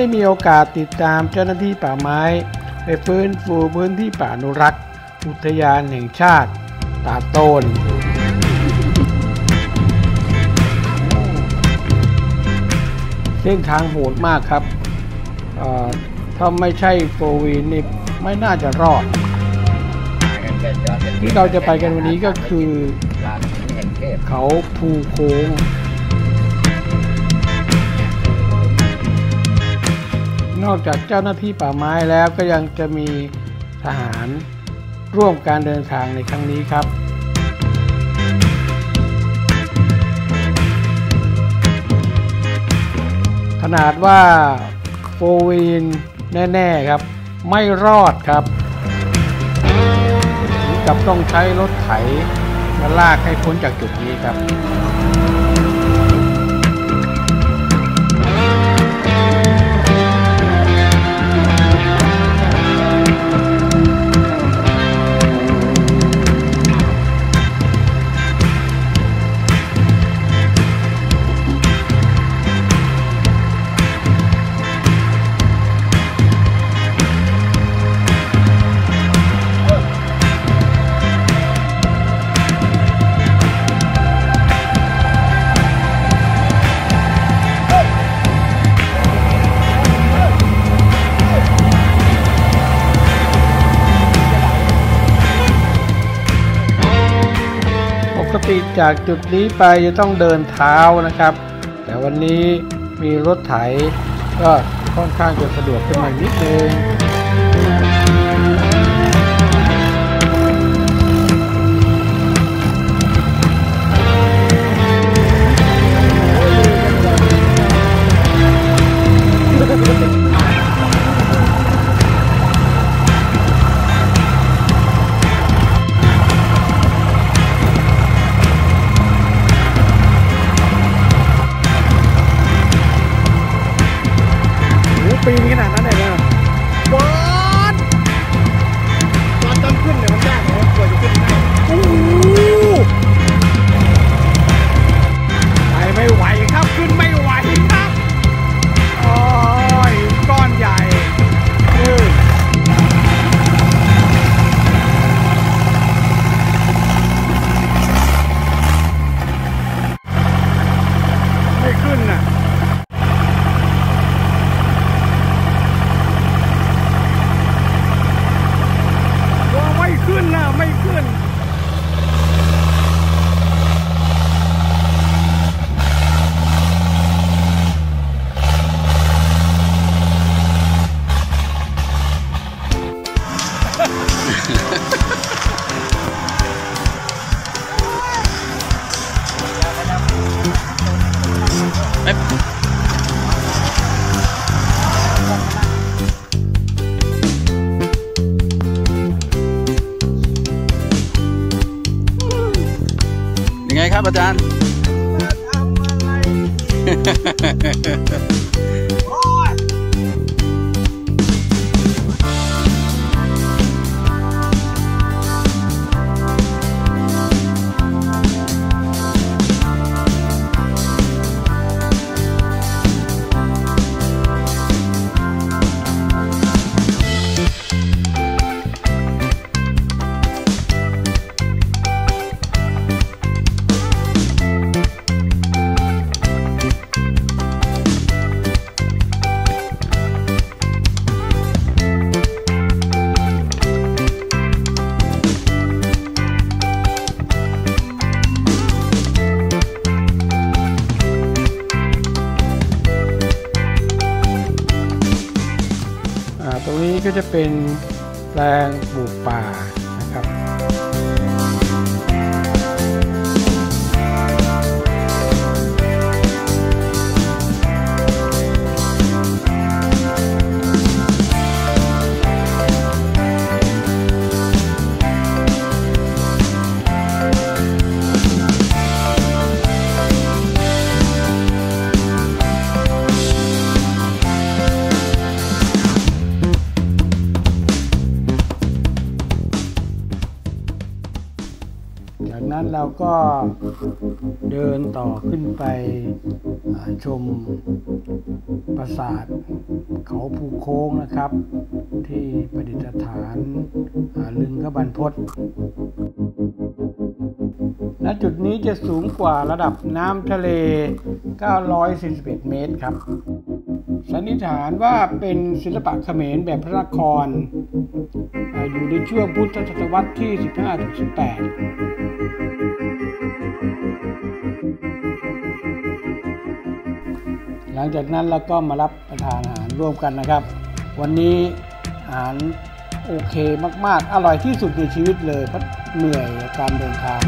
ได้มีโอกาสติดตามเจ้าหน้าที่ป่าไม้ไปฟื้นฟูพื้นที่ป่าอนุรักษ์ อุทยานแห่งชาติตาโตนเส้นทางโหดมากครับ ถ้าไม่ใช่โฟวีนี่ไม่น่าจะรอด ที่เราจะไปกันวันนี้ก็คือเทพเขาภูโค้ง นอกจากเจ้าหน้าที่ป่าไม้แล้วก็ยังจะมีทหารร่วมการเดินทางในครั้งนี้ครับ ขนาดว่าโฟวีนแน่ ๆ ครับ ไม่รอดครับถึงกับต้องใช้รถไถมาลากให้พ้นจากจุดนี้ครับ จากจุดนี้ไปจะต้องเดินเท้านะครับ แต่วันนี้มีรถไถก็ค่อนข้างจะสะดวกขึ้นมานิดนึง นขนาดนั้น ไงครับอาจารย์ รงนี้ก็จะเป็นแปลงปลูกป่า นั้นเราก็เดินต่อขึ้นไปชมปราสาทเขาภูโค้งนะครับ ที่ประดิษฐานาลึงขบันพศณจุดนี้จะสูงกว่าระดับน้ำทะเล 941 เมตรครับ สันนิษฐานว่าเป็นศิลปะเขมรแบบพระนครอ่าอยู่ในช่วงพุทธศตวรรษที่ 15-18 จากนั้นเราก็มารับประทานอาหารร่วมกันนะครับ วันนี้อาหารโอเคมาก ๆ อร่อยที่สุดในชีวิตเลยเพราะเหนื่อยกับการเดินทาง